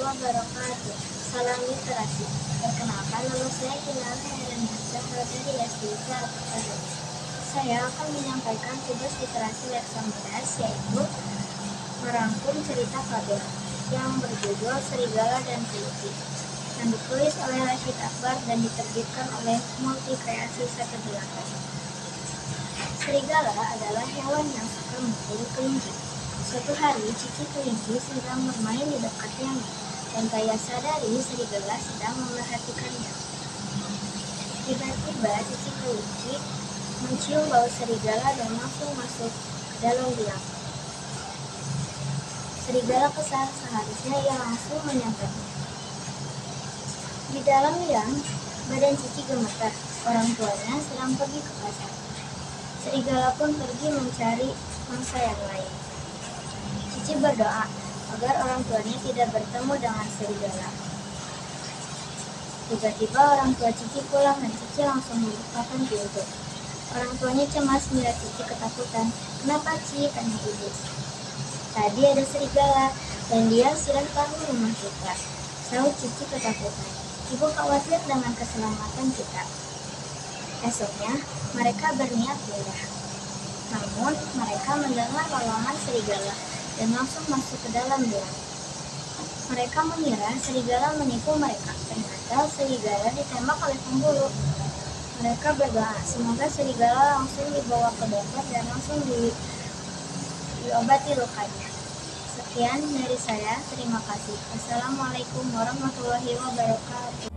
wabarakatuh. Salam literasi. Perkenalkan nama saya Kinara Herenasa dari SDK Saya akan menyampaikan tugas literasi lekson 11 yaitu merangkum cerita fabel yang berjudul Serigala dan Kelinci yang ditulis oleh Rashid Akbar dan diterbitkan oleh Multi Kreasi 18. Serigala adalah hewan yang suka memburu kelinci. Suatu hari, Cici kelinci sedang bermain di dekatnya dan Kaya sadari serigala sedang memerhatikannya. Tiba-tiba Cici kelinci mencium bau serigala dan langsung masuk ke dalam biang. Serigala kesal seharusnya ia langsung menyantapnya. Di dalam liang, badan Cici gemetar. Orang tuanya sedang pergi ke pasar. Serigala pun pergi mencari mangsa yang lain. Cici berdoa agar orang tuanya tidak bertemu dengan serigala. Tiba-tiba orang tua Cici pulang dan Cici langsung melupakan pintu. Orang tuanya cemas melihat Cici ketakutan. Kenapa Cici? Tanya ibu. Tadi ada serigala dan dia sedang tahu rumah kita. Sahut Cici ketakutan. Ibu khawatir dengan keselamatan kita. Esoknya, mereka berniat pindah. Namun, mereka mendengar lolongan serigala dan langsung masuk ke dalam biang. Mereka mengira serigala menipu mereka. Ternyata serigala ditembak oleh pemburu. Mereka berdoa, semoga serigala langsung dibawa ke dokter dan langsung di, diobati lukanya. Sekian dari saya, terima kasih. Assalamualaikum warahmatullahi wabarakatuh.